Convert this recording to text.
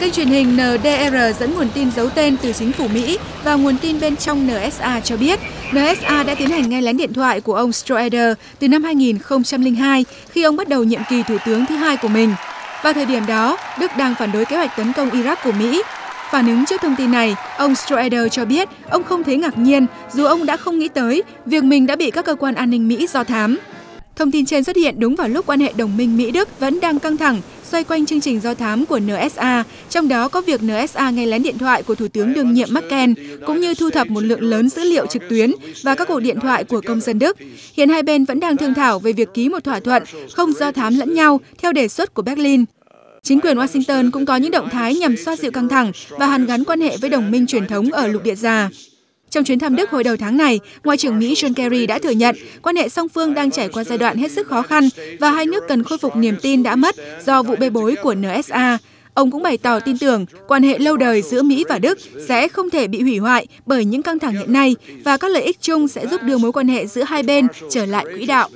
Kênh truyền hình NDR dẫn nguồn tin giấu tên từ chính phủ Mỹ và nguồn tin bên trong NSA cho biết NSA đã tiến hành nghe lén điện thoại của ông Stroeder từ năm 2002 khi ông bắt đầu nhiệm kỳ thủ tướng thứ hai của mình. Vào thời điểm đó, Đức đang phản đối kế hoạch tấn công Iraq của Mỹ. Phản ứng trước thông tin này, ông Stroeder cho biết ông không thấy ngạc nhiên dù ông đã không nghĩ tới việc mình đã bị các cơ quan an ninh Mỹ do thám. Thông tin trên xuất hiện đúng vào lúc quan hệ đồng minh Mỹ-Đức vẫn đang căng thẳng xoay quanh chương trình do thám của NSA, trong đó có việc NSA nghe lén điện thoại của Thủ tướng đương nhiệm Merkel, cũng như thu thập một lượng lớn dữ liệu trực tuyến và các cuộc điện thoại của công dân Đức. Hiện hai bên vẫn đang thương thảo về việc ký một thỏa thuận không do thám lẫn nhau theo đề xuất của Berlin. Chính quyền Washington cũng có những động thái nhằm xoa dịu căng thẳng và hàn gắn quan hệ với đồng minh truyền thống ở lục địa già. Trong chuyến thăm Đức hồi đầu tháng này, Ngoại trưởng Mỹ John Kerry đã thừa nhận quan hệ song phương đang trải qua giai đoạn hết sức khó khăn và hai nước cần khôi phục niềm tin đã mất do vụ bê bối của NSA. Ông cũng bày tỏ tin tưởng quan hệ lâu đời giữa Mỹ và Đức sẽ không thể bị hủy hoại bởi những căng thẳng hiện nay và các lợi ích chung sẽ giúp đưa mối quan hệ giữa hai bên trở lại quỹ đạo.